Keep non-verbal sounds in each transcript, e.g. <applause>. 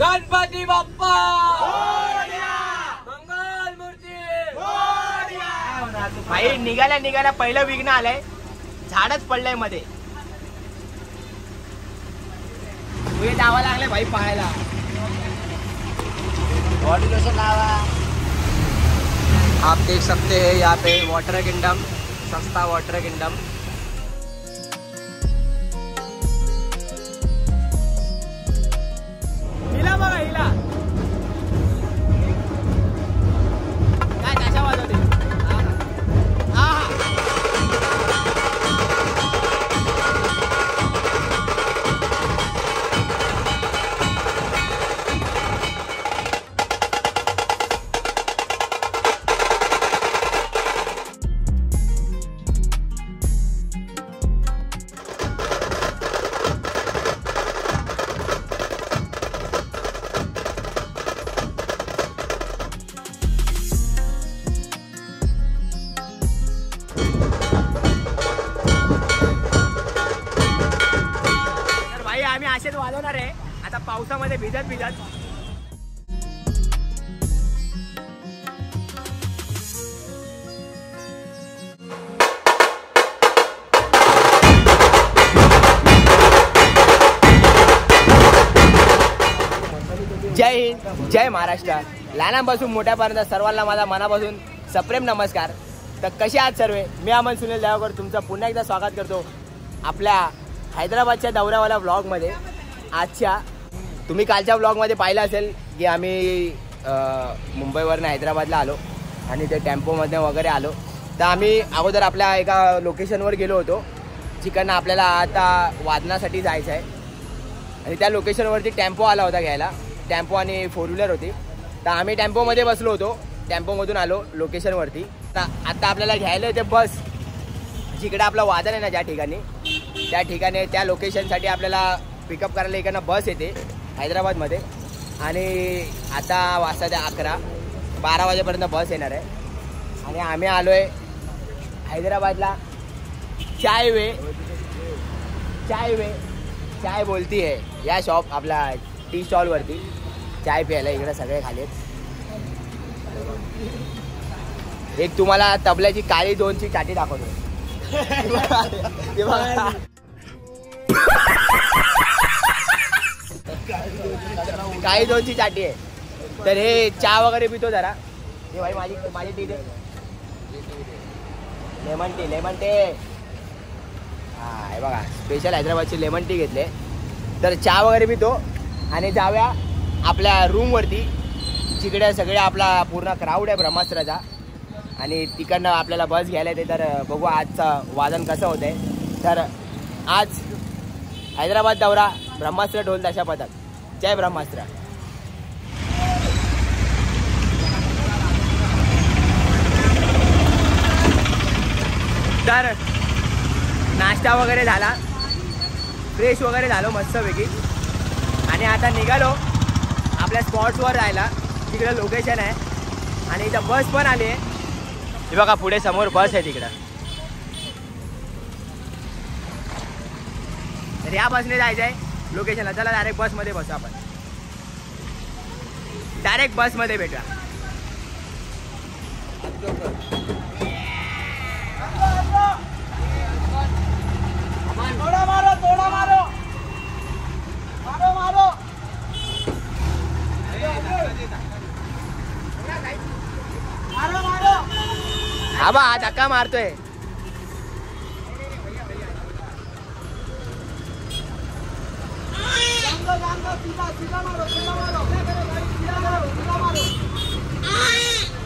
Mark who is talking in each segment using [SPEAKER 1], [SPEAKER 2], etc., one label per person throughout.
[SPEAKER 1] गणपती बाप्पा! मंगल मूर्ती!
[SPEAKER 2] भाई निघाल्या निघाल्या पहिलं विघ्न आलंय. झाडच पडलंय मध्ये. तुझे लागले भाई पाहायला. बॉडी लोशन लावा. आप देख सकते हैं यहाँ पे वाटर किंगडम सस्ता वाटर किंगडम हिला बघा हिला पावसामध्ये भिजत भिजत. जय हिंद जय महाराष्ट्र. लहानांपासून मोठ्यापर्यंत सर्वांना माझा मनापासून सप्रेम नमस्कार. तर कसे आहात सर्व? मी अमन सुनील देवाकर तुमचं पुन्हा एकदा स्वागत करतो आपल्या हैदराबादच्या दौऱ्यावाल्या व्लॉगमध्ये आजच्या तुम्ही कालच्या ब्लॉगमध्ये पाहिलं असेल की आम्ही मुंबईवरनं हैदराबादला आलो आणि ते टेम्पोमधनं वगैरे आलो. तर आम्ही अगोदर आपल्या एका लोकेशनवर गेलो होतो. चिकन आपल्याला आता वादनासाठी जायचं आहे. आणि त्या लोकेशनवरती टेम्पो आला होता घ्यायला. टेम्पो आणि फोर व्हीलर होती. तर आम्ही टेम्पोमध्ये बसलो होतो. टेम्पोमधून आलो लोकेशनवरती तर आता आपल्याला घ्यायला येते बस. जिकडे आपलं वादन आहे ना ज्या ठिकाणी. त्या ठिकाणी त्या लोकेशनसाठी आपल्याला पिकअप करायला इकडनं बस येते. हैदराबादमध्ये. आणि आता वाजता त्या अकरा बारा वाजेपर्यंत बस येणार आहे. आणि आम्ही आलो आहे हैदराबादला. चाय वे. चाय वे. चाय बोलती आहे या शॉप आपला टी स्टॉलवरती चाय प्यायला इकडे सगळे खाली आहेत. एक तुम्हाला तबल्याची काळी दोनची चाटी दाखवतो. <laughs> काही दोनची चाटी आहे? तर हे चहा वगैरे पितो जरा. हे भाई माझी माझी टी दे. लेमन टी लेमन टी हा हे बघा स्पेशल हैदराबादची लेमन टी घेतले तर चहा वगैरे पितो आणि जाऊया आपल्या रूमवरती जिकडे सगळे आपला पूर्ण क्राऊड आहे ब्रह्मास्त्राचा. आणि तिकडनं आपल्याला बस घ्यायला येते तर बघू आजचं वादन कसं होतं आहे तर आज हैदराबाद दौरा ब्रह्मास्त्र ढोल तशा पथक. जय ब्रह्मास्त्र. तर नाश्ता वगैरे झाला. फ्रेश वगैरे झालो मस्तपैकी. आणि आता निघालो. आपल्या स्पॉट्सवर जायला तिकडं लोकेशन आहे. आणि इथं बस पण आली आहे. हे बघा पुढे समोर बस आहे तिकडं. तर या बसने जायचं आहे लोकेशनला. चला डायरेक्ट बसमध्ये बसू आपण. डायरेक्ट बसमध्ये भेटूया. हा बा धक्का मारतोय.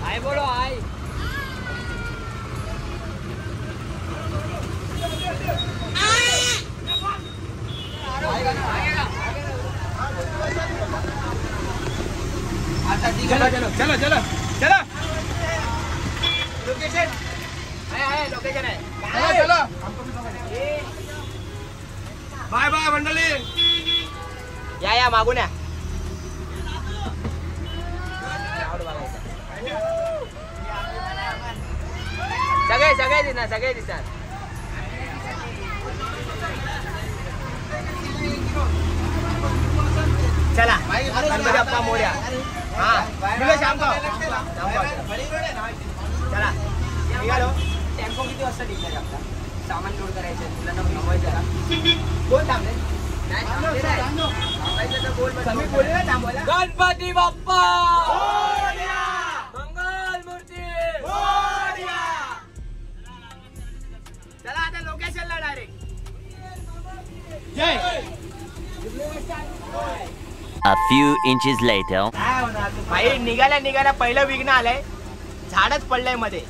[SPEAKER 2] आय बोलो आय चलो चलो चलो चलो चलो लोकेशन आहे आहे लोकेशन आहे
[SPEAKER 1] बाय बाय मंडळी
[SPEAKER 2] या या मागून या. सगळे सगळे दिसणार सगळे दिसणार. चला गणपती बाप्पा मोर्या. हा निघा शामगाव चला निघालो. टेम्पो किती वाजता निघणार आपला? सामान लोड करायचं मुलांना थांबवायचं जरा कोण थांबले
[SPEAKER 1] गणपती बाप्पा! मंगल मूर्ती!
[SPEAKER 2] चला आता लोकेशनला direct
[SPEAKER 3] A few inches later.
[SPEAKER 2] भाई निघाल्या निघाल्या पहिलं विघ्न आलंय. झाडच पडलंयमध्ये.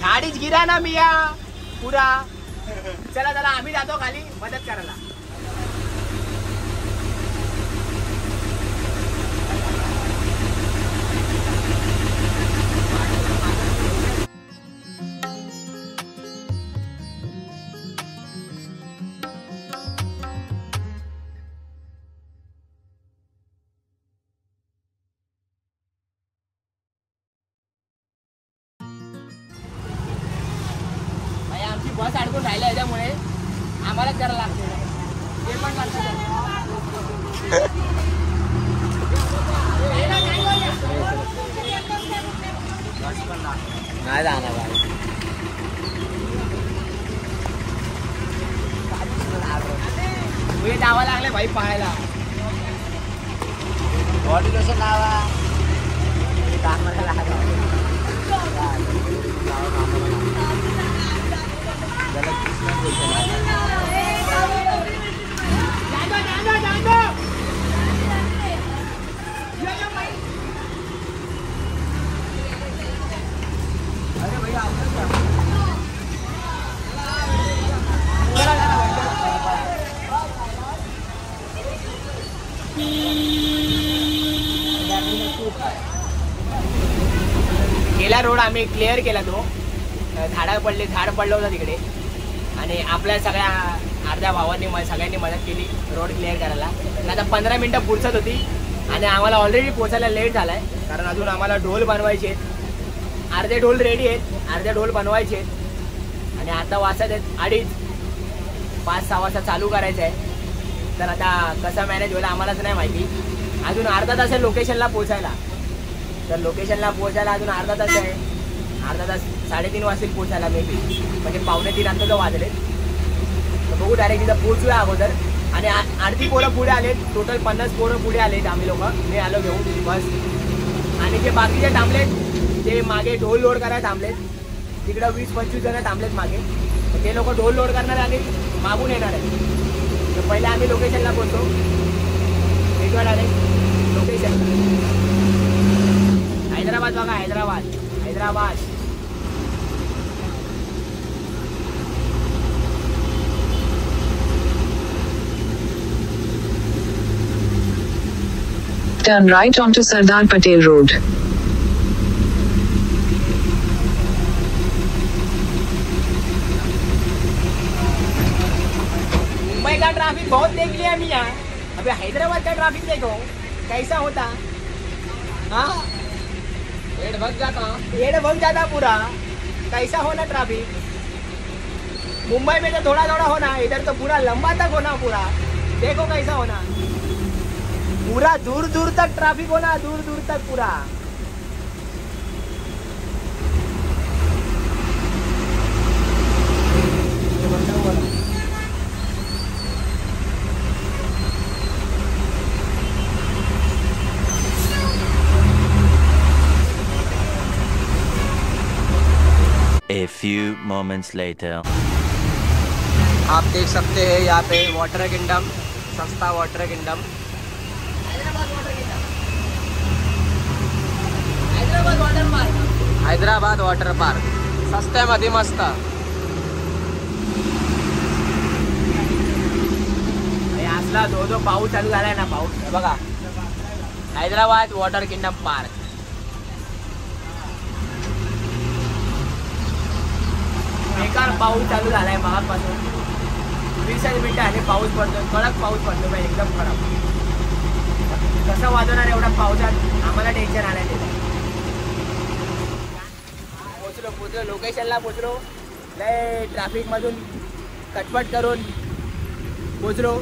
[SPEAKER 2] झाडीच गिरा ना मिया. पुरा. चला चला आम्ही जातो खाली. मदत करायला. बस अडकून राहिल्या याच्यामुळे आम्हालाच करायला लागते ते पण नाही जाणार तुझे जावं लागले भाई पाहायला. बॉडी लोशन लावा. लावा. गेला रोड आम्ही क्लिअर केला तो. झाडं पडले झाड पडलं होतं तिकडे. आणि आपल्या सगळ्या अर्ध्या भावांनी म- सगळ्यांनी मदत केली रोड क्लिअर करायला. आता पंधरा मिनटं पुरसत होती. आणि आम्हाला ऑलरेडी पोचायला लेट झालाय. कारण अजून आम्हाला ढोल बनवायचे आहेत. अर्धे ढोल रेडी आहेत. अर्धे ढोल बनवायचे आहेत. आणि आता वाजत आहेत अडीच. पाच सहा वाजता चालू करायचं आहे. तर आता कसं मॅनेज होईल आम्हालाच नाही माहिती. अजून अर्धा तास आहे लोकेशनला पोचायला. तर लोकेशनला पोचायला अजून अर्धा तास आहे. अर्धा तास साडेतीन वाजतील पोचायला मे बी म्हणजे पावणे तीन आता तर वाजले. तर बघू डायरेक्ट तिथं पोहोचूया अगोदर. आणि आ- पोरं पुढे आले टोटल पन्नास पोरं पुढे आलेत आम्ही लोक. मी आलो घेऊन. बस. आणि जे बाकीचे थांबलेत ते मागे ढोल लोड करायला थांबलेत. तिकडं वीस पंचवीस जण थांबलेत मागे. ते लोक ढोल लोड करणार आणि मागून येणार आहेत. तर पहिले आम्ही लोकेशनला पोहोचतो. भेटूया डायरेक्ट लोकेशन हैदराबाद बघा Hyderabad. Hyderabad.
[SPEAKER 4] Turn right onto Sardar Patel Road.
[SPEAKER 2] Mumbai का ट्रैफ़िक बहुत देख लिया हम यहाँ अभी हैदराबाद का ट्रैफ़िक देखो। कैसा होता? हाँ?
[SPEAKER 1] भग जाता।
[SPEAKER 2] पेड़ भग जाता पूरा। कैसा होना ट्रैफ़िक मुंबई में तो थोड़ा थोड़ा होना इधर तो पूरा लंबा तक होना पूरा। देखो कैसा होना। पूरा दूर दूर तक ट्रैफ़िक होना दूर दूर तक पूरा
[SPEAKER 3] A few moments later.
[SPEAKER 1] आप देख सकते हैं यहाँ पे वाटर किंगडम सस्ता water kingdom
[SPEAKER 2] Hyderabad water park
[SPEAKER 1] Hyderabad water park सस्त्यामध्ये मस्त.
[SPEAKER 2] असला जो जो पाऊस चालू झालाय ना पाऊस हे बघा. हैदराबाद वॉटर किंगडम पार्क बेकार पाऊस चालू झालाय मागापासून. वीसच मिनिटं आणि पाऊस पडतो कडक पाऊस पडतो बाई एकदम खराब कसं वाजवणार एवढा पावसात? आम्हाला टेन्शन आलंय ते पोचलो लोकेशनला पोचलो. लय ट्रॅफिकमधून कटपट करून पोचलो.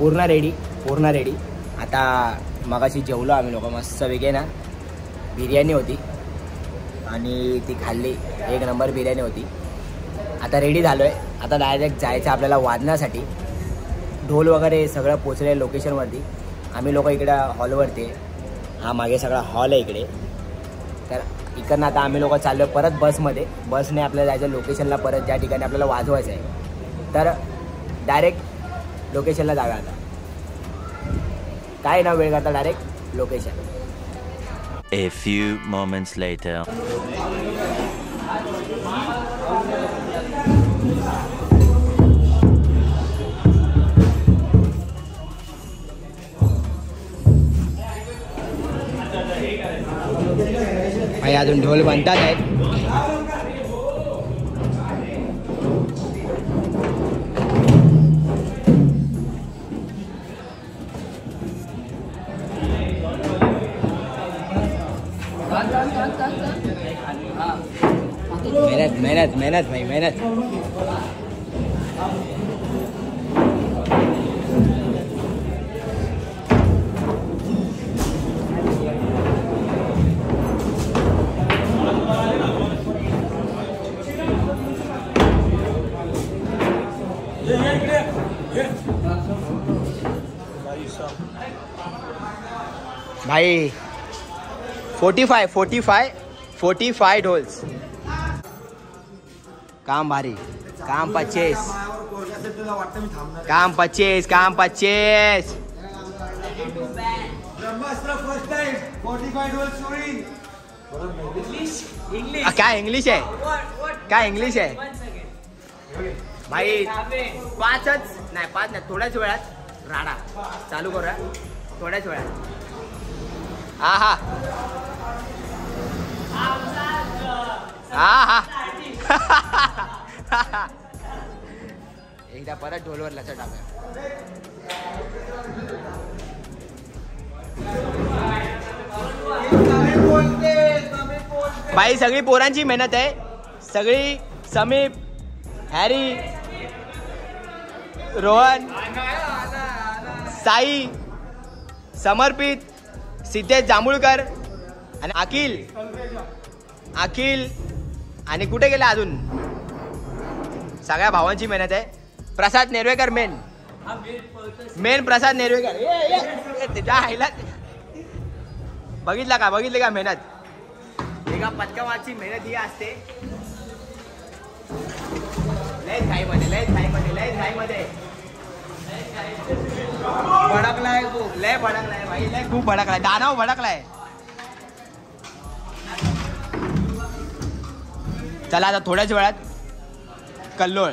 [SPEAKER 2] पूर्ण रेडी पूर्ण रेडी आता मगाशी जेवलो आम्ही लोक मस्त वेगळे ना. बिर्याणी होती. आणि ती खाल्ली. एक नंबर बिर्याणी होती. आता रेडी झालो आहे आता डायरेक्ट जायचं आपल्याला वाजण्यासाठी. ढोल वगैरे सगळं पोचले लोकेशनवरती आम्ही लोक इकडं हॉलवरती हा मागे सगळा हॉल आहे इकडे. तर इकडनं आता आम्ही लोक चाललो परत बसमध्ये बसने आपल्याला जायचं लोकेशनला परत ज्या ठिकाणी आपल्याला वाजवायचं आहे तर डायरेक्ट लोकेशनला जाऊया आता. काय ना वेळ करता direct location
[SPEAKER 3] A few moments later.
[SPEAKER 2] भाई अजून ढोल बनतात आहेत. मेहनत मेहनत मेहनत भाई मेहनत. भाई forty five forty five forty five ढोल्स काम भारी. काम पच्चीस. काम पच्चीस काम पच्चीस. काय इंग्लिश आहे काय इंग्लिश आहे भाई पाचच नाही पाच नाही थोड्याच वेळात राडा. चालू करूया. थोड्याच वेळात. हा हा हा हा <laughs> एकदा परत ढोलवर लक्ष टाकूया. बाई सगळी पोरांची मेहनत आहे. सगळी समीप हॅरी रोहन साई समर्पित सिद्धेश जांभूळकर आणि अखिल. अखिल आणि कुठे गेला अजून? सगळ्या भावांची मेहनत आहे. Prasad Nerwekar main main Prasad Nerwekar. आईला बघितला का? बघितली का मेहनत? एका पथकावाची मेहनत ही असते. लय घाई मध्ये लय घाई मध्ये लय घाई मध्ये भडकलाय खूप. लय भडकलाय भाई लय खूप भडकलाय. दानव भडकलाय. चला आता थोड्याच वेळात कल्लोळ.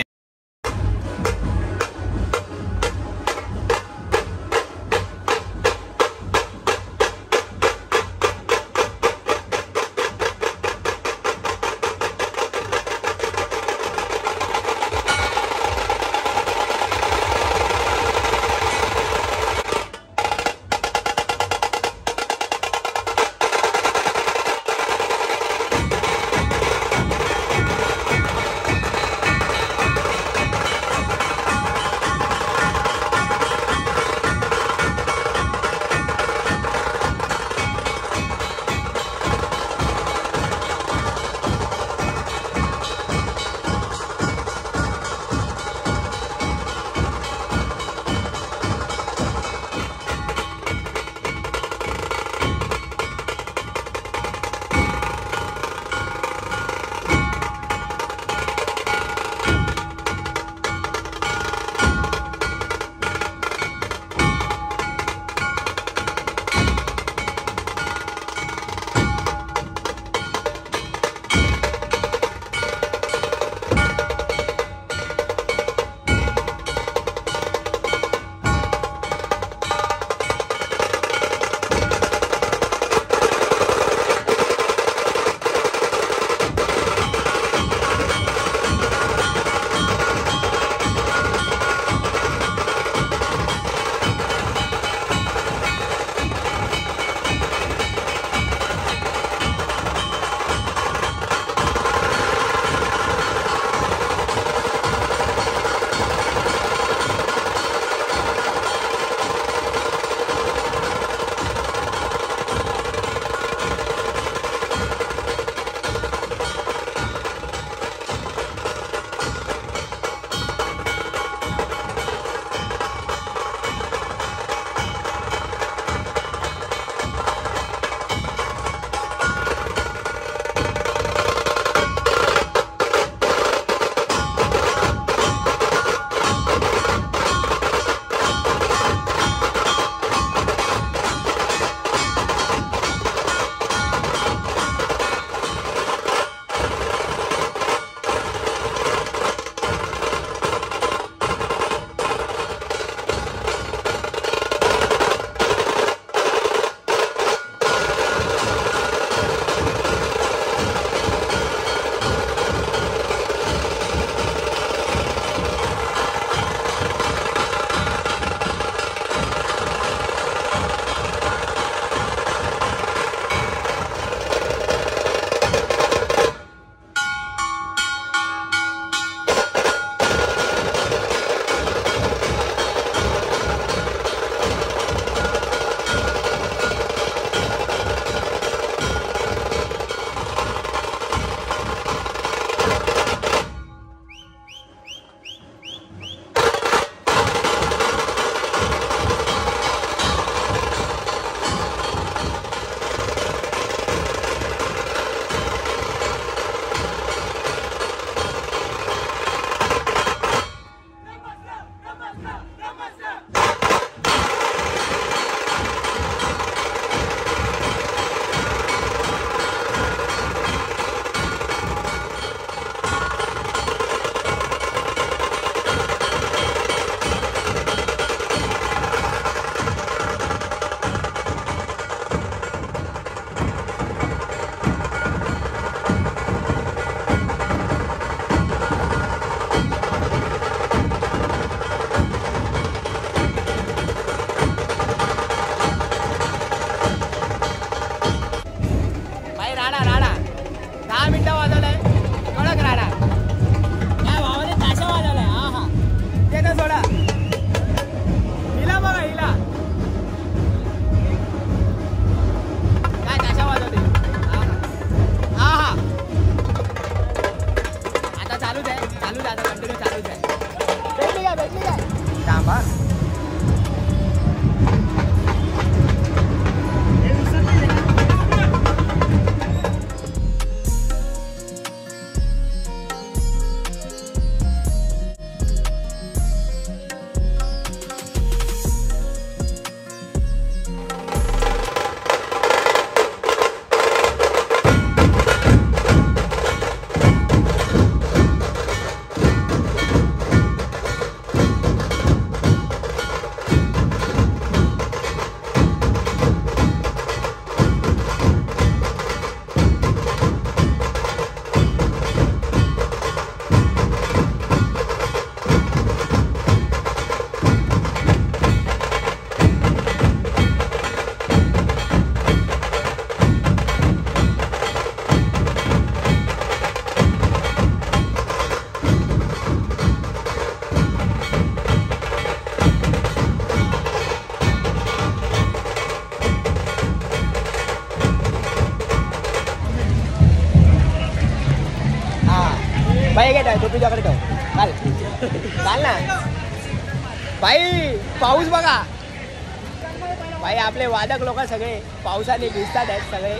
[SPEAKER 2] वादक लोक सगळे पावसाने भिजतात आहेत सगळे.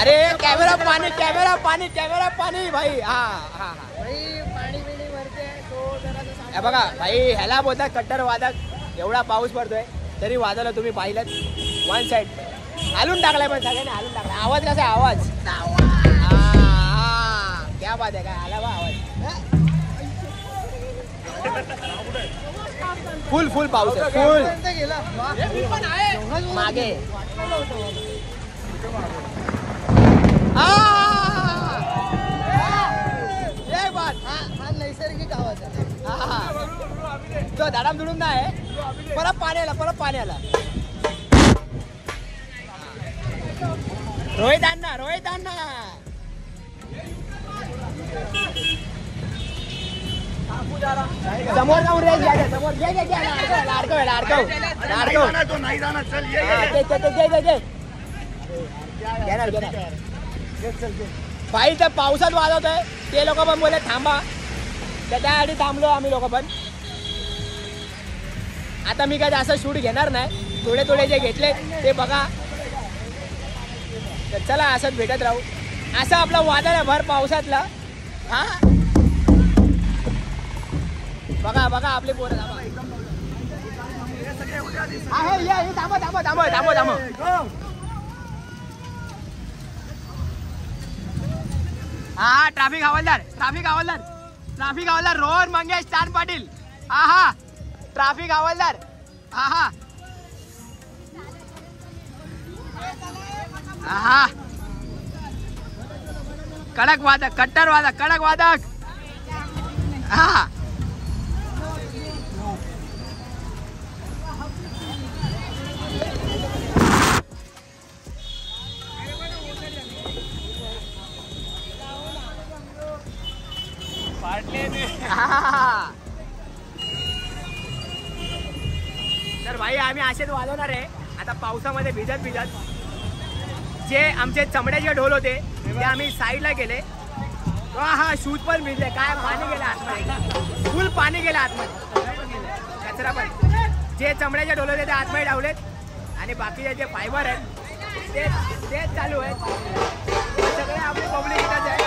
[SPEAKER 2] अरे कॅमेरा पाणी कॅमेरा पाणी कॅमेरा पाणी भाई. हा हा हा. हे बघा भाई ह्याला बोलतात कट्टर वादक. एवढा पाऊस पडतोय तरी वादाला तुम्ही पाहिलं वन साइड हालून टाकलाय पण सगळ्यांनी हालून टाकलाय. आवाज कसा आहे? आवाज. क्या बात आहे काय आला बा आवाज. फुल फुल पाऊस आहे. फुल. मागे. आ! एक बात.
[SPEAKER 5] नैसर्गिक आवाज आहे.
[SPEAKER 2] हा. तो धाडाम धुडून नाही परत पाणी आला परत पाणी आला रोहित अण्णा रोहित अण्णा. समोर जाऊन रेस घ्या समोर. घे घे घे लाडकव लाडकव लाडकव ते घेणार घेणार. तर पावसात वाजवत आहे ते लोक पण बोले थांबा. तर त्यासाठी थांबलो आम्ही लोक पण. आता मी काय जास्त शूट घेणार नाही. थोडे थोडे जे घेतले ते बघा. तर चला असंच भेटत राहू. असं आपलं वादळ आहे भर पावसातलं. हा? बघा बघा आपले पोर आहे हा, ट्राफिक थांबा थांबा थांबा थांबा थांबा. हा ट्रॅफिक हवालदार ट्रॅफिक हवालदार ट्रॅफिक हवालदार रोहन मंगेश चांद पाटील. हा हा ट्रॅफिक हवालदार. आहा हा. हा हा. कडक वादक कट्टर वादक कडक वादक. हा. तर भाई आम्ही असेच वाजवणार आहे. आता पावसामध्ये भिजत भिजत. जे आमचे चमड्याचे ढोल होते ते आम्ही साईडला गेले वा हा शूज पण भिजले. काय पाणी गेलं आतमध्ये. फुल पाणी गेलं आतमध्ये. कचरा पण. जे चमड्याचे ढोल होते ते आतमध्ये डावलेत. आणि बाकीचे जे फायबर आहेत ते तेच चालू आहेत. सगळे आपले पब्लिक इथंच आहे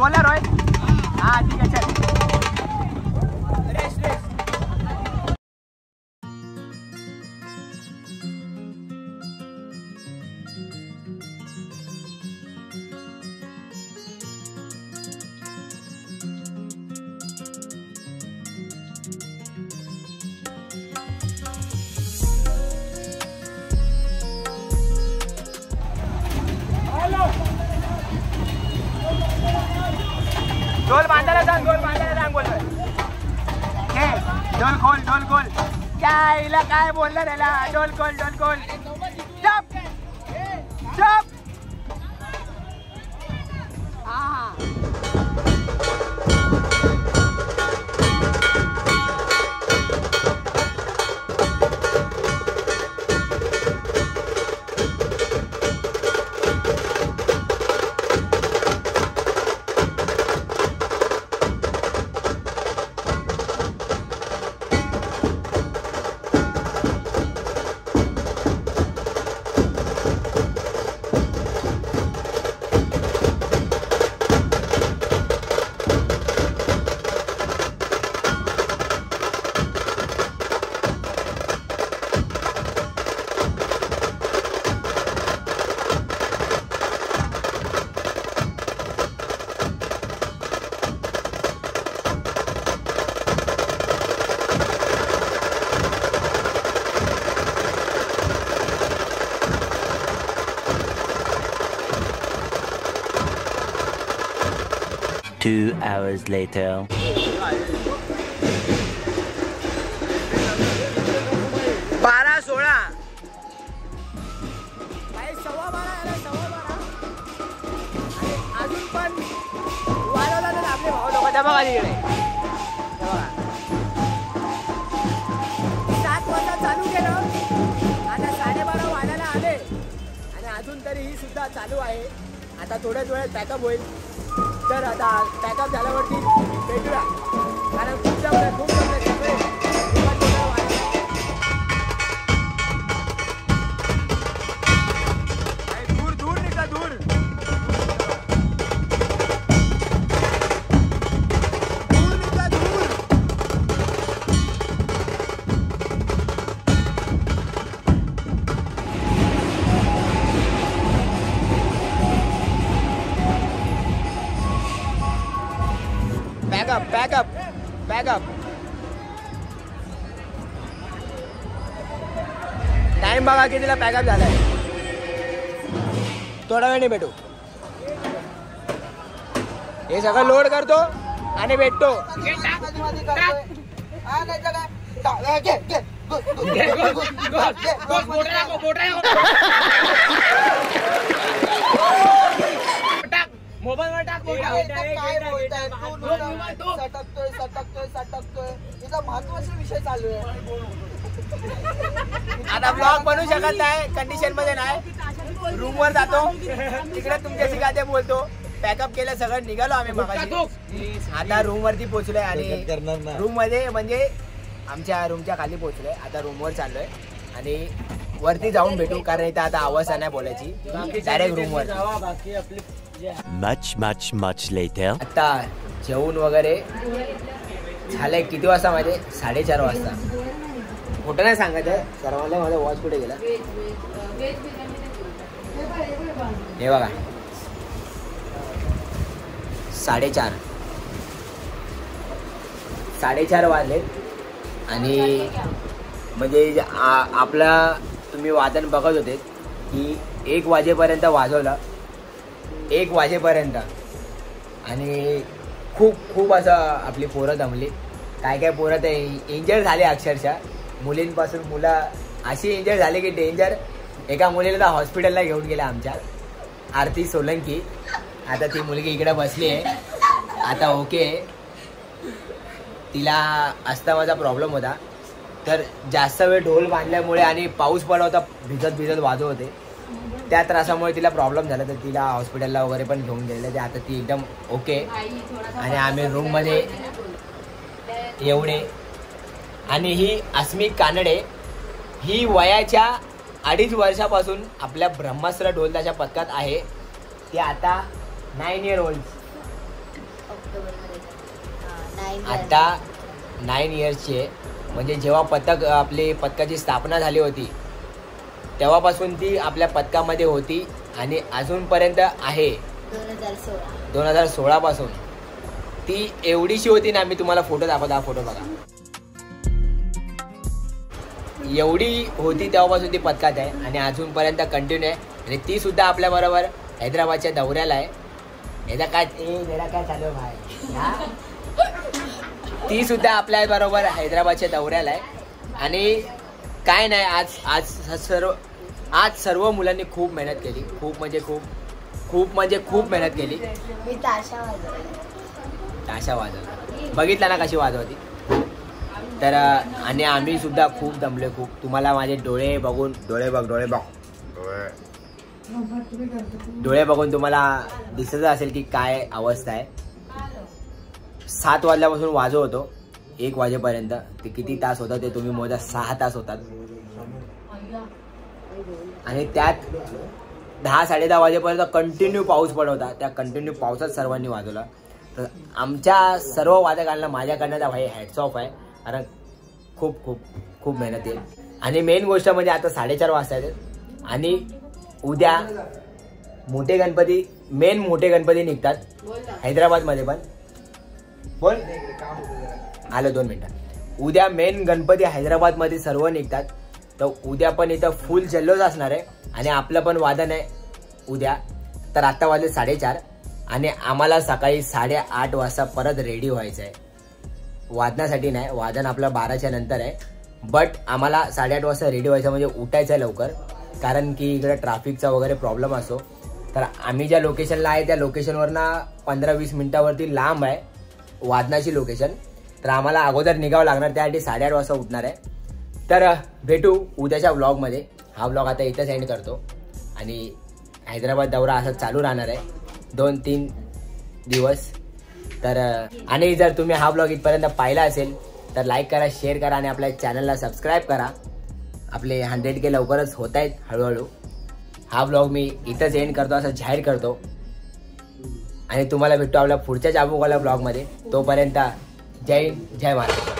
[SPEAKER 2] बोला रोहित हा ठीक आहे.
[SPEAKER 3] Two hours later.
[SPEAKER 2] बारा सोळा. सव्वा बारा सव्वा बारा. आणि अजून पण वाढवला तर आपले भाऊ लोक तिकडे. सात वाजता चालू केलं. आता साडेबारा वाढायला आले. आणि अजून तरी ही सुद्धा चालू आहे. आता थोड्याच वेळात पॅकअप होईल. तर आता पॅकअप झाल्यावरती भेटूया. कारण खूप जमलं खूप जमलं. बघा की तिला पॅकअप झालाय. थोडा वेळाने भेटू. हे सगळं लोड करतो आणि भेटतो. मोबाईल टाक
[SPEAKER 5] सटकतोय सटकतोय सटकतोय. तिचा महत्त्वाचा विषय चालू आहे.
[SPEAKER 2] आता ब्लॉग बनवू शकत नाही कंडिशनमध्ये नाही. रूम वर जातो. तिकडे तुमच्याशी काय ते बोलतो. पॅकअप केलं सगळं निघालो आम्ही मगाशी. आता रूम वरती पोहोचलोय आणि रूममध्ये म्हणजे आमच्या रूमच्या खाली पोहोचलोय. आता रूम वर चाललोय. आणि वरती जाऊन भेटू कारण इथं आता आवाज नाही बोलायची. डायरेक्ट रूम वर.
[SPEAKER 3] Much, much, much later.
[SPEAKER 2] आता जेवण वगैरे झालंय किती वाजता माझे साडेचार वाजता. कुठं नाही सांगायचं. सर्वांना माझा वॉच कुठे गेला? हे बघा. साडेचार. साडेचार वाजले. आणि म्हणजे आपला तुम्ही वादन बघत होते की एक वाजेपर्यंत वाजवलं. एक वाजेपर्यंत. आणि खूप खूप असं आपली पोरं दमली. काय काय पोरं ते इंजर झाले अक्षरशः. मुलींपासून मुलं अशी इंजर झाली की डेंजर एका मुलीला तर हॉस्पिटलला घेऊन गेला आमच्या. आरती सोलंकी. आता ती मुलगी इकडे बसली आहे. आता ओके तिला अस्तमाचा प्रॉब्लेम होता. तर जास्त वेळ ढोल बांधल्यामुळे आणि पाऊस पडला होता भिजत भिजत वाजव होते. त्या त्रासामुळे तिला प्रॉब्लेम झाला. तर तिला हॉस्पिटलला वगैरे पण घेऊन गेलेलं ते आता ती एकदम ओके आणि आम्ही रूममध्ये एवढे आणि ही अस्मिक कानडे ही वयाच्या अडीच वर्षापासून आपल्या ब्रह्मास्त्र ढोलताच्या पथकात आहे. ती आता नाईन इयर ओल्ड आता नाईन इयर्सची आहे. म्हणजे जेव्हा पथक आपली पथकाची स्थापना झाली होती तेव्हापासून ती आपल्या पथकामध्ये होती आणि अजूनपर्यंत आहे. दोन हजार सोळापासून ती एवढीशी होती ना मी तुम्हाला फोटो दाखवता हा फोटो बघा. एवढी होती तेव्हापासून ती पथकात आहे आणि अजूनपर्यंत कंटिन्यू आहे. आणि ती सुद्धा आपल्या बरोबर हैदराबादच्या दौऱ्याला आहे. याचा काय जरा काय चालू आहे भाई? ती सुद्धा आपल्या बरोबर हैदराबादच्या दौऱ्याला आहे. आणि काय नाही आज आज सर्व आज सर्व मुलांनी खूप मेहनत केली. खूप म्हणजे खूप खूप म्हणजे खूप मेहनत केली.
[SPEAKER 6] मी ताशा वाजवला
[SPEAKER 2] ताशा वाजवत. बघितला ना कशी वाजवती? तर आणि आम्ही सुद्धा खूप दमले खूप. तुम्हाला माझे डोळे बघून डोळे बघ डोळे बघ. डोळे बघून तुम्हाला दिसत असेल की काय अवस्था आहे. सात वाजल्यापासून वाजव होतो. एक वाजेपर्यंत. ते किती तास होतात ते तुम्ही मोजा. सहा तास होतात. आणि त्यात दहा साडे दहा वाजेपर्यंत कंटिन्यू पाऊस पडत होता. त्या कंटिन्यू पावसात सर्वांनी वाजवला. तर आमच्या सर्व वादकांना माझ्याकडनं भाई हॅट्स ऑफ आहे. कारण खूप खूप खूप मेहनत आहे. आणि मेन गोष्ट म्हणजे आता साडेचार वाजता आहेत आणि उद्या मोठे गणपती मेन मोठे गणपती निघतात. हैदराबादमध्ये पण. बोल. आलं दोन मिनिटं. उद्या मेन गणपती हैदराबादमध्ये सर्व निघतात. तर उद्या पण इथं फुल जल्लोष असणार आहे. आणि आपलं पण वादन आहे उद्या. तर आत्ता वाजले साडेचार. आणि आम्हाला सकाळी साडेआठ वाजता परत रेडी व्हायचं आहे. वादनासाठी नाही वादन आपलं बाराच्या नंतर आहे. बट आम्हाला साडेआठ वाजता रेडी व्हायचं म्हणजे उठायचं आहे लवकर. कारण की इकडे ट्रॅफिकचा वगैरे प्रॉब्लेम असो. तर आम्ही ज्या लोकेशनला आहे त्या लोकेशनवरनं पंधरा वीस मिनिटावरती लांब आहे वादनाची लोकेशन तर आम्हाला अगोदर निघावं लागणार त्यासाठी साडेआठ वाजता उठणार आहे. तर भेटू उद्याच्या व्लॉगमध्ये हा व्लॉग आता इथंच एंड करतो. आणि हैदराबाद दौरा असा चालू राहणार आहे. दोन तीन दिवस. तर आणि जर तुम्ही हा ब्लॉग इथपर्यंत पाहिला असेल तर लाईक करा शेअर करा आणि आपल्या चॅनलला सबस्क्राईब करा. आपले हंड्रेड के लवकरच होत आहेत हळूहळू. हा ब्लॉग मी इथंच एंड करतो असं जाहीर करतो. आणि तुम्हाला भेटतो आपल्या पुढच्या चाबूकवाल्या ब्लॉगमध्ये तोपर्यंत जय जय महाराष्ट्र